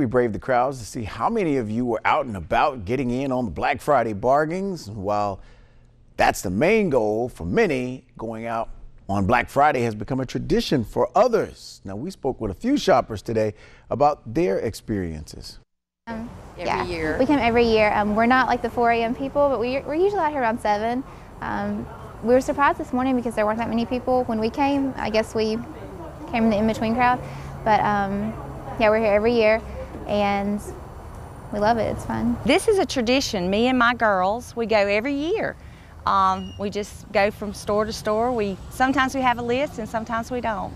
we braved the crowds to see how many of you were out and about getting in on the Black Friday bargains. While that's the main goal for many, going out on Black Friday has become a tradition for others. Now, we spoke with a few shoppers today about their experiences. Um, Every yeah. year. We come every year. Um, we're not like the 4 a.m. people, but we, we're usually out here around 7. Um, we were surprised this morning because there weren't that many people when we came. I guess we came in the in-between crowd. But um, yeah, we're here every year and we love it. It's fun. This is a tradition. Me and my girls, we go every year. Um, we just go from store to store. We sometimes we have a list and sometimes we don't.